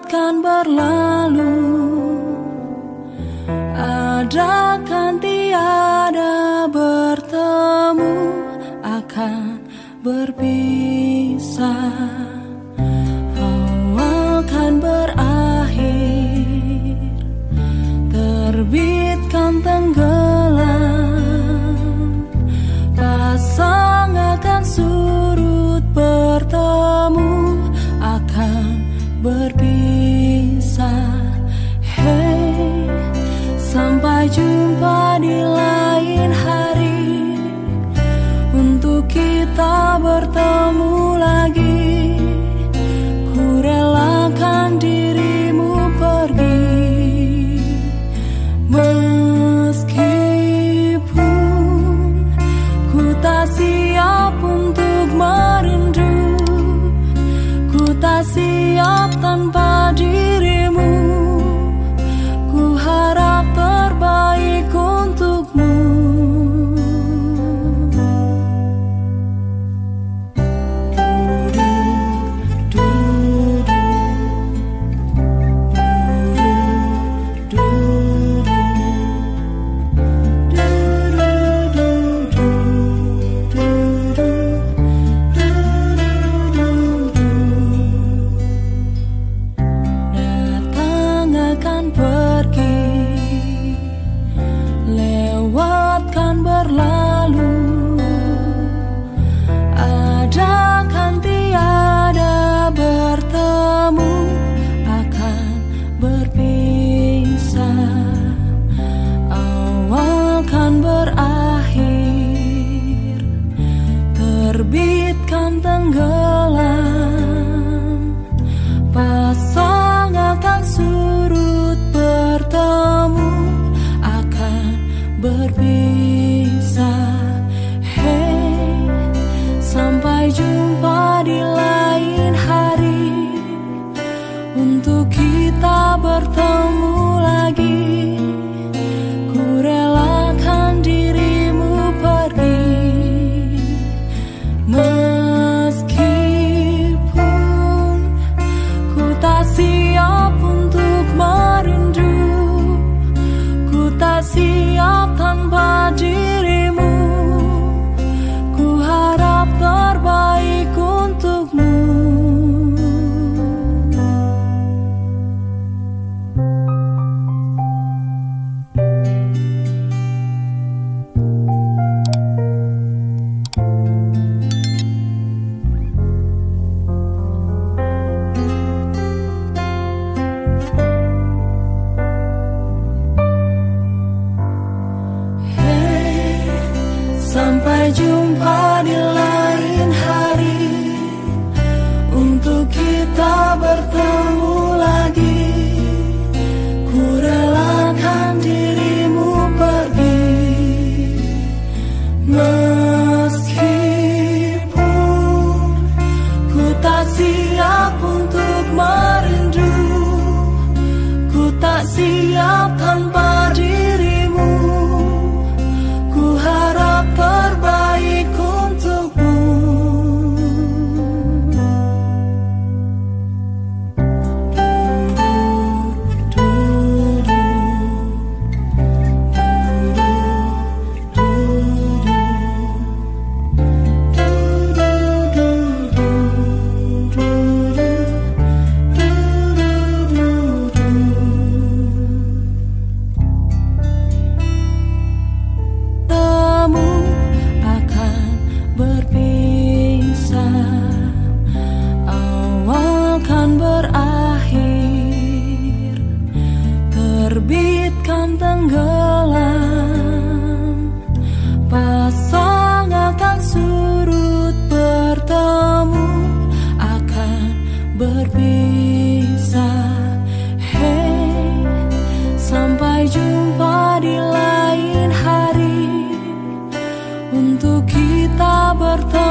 akan berlalu. Ada kan tiada bertemu akan berpisah. importa. kabar tentang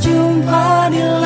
jumpa di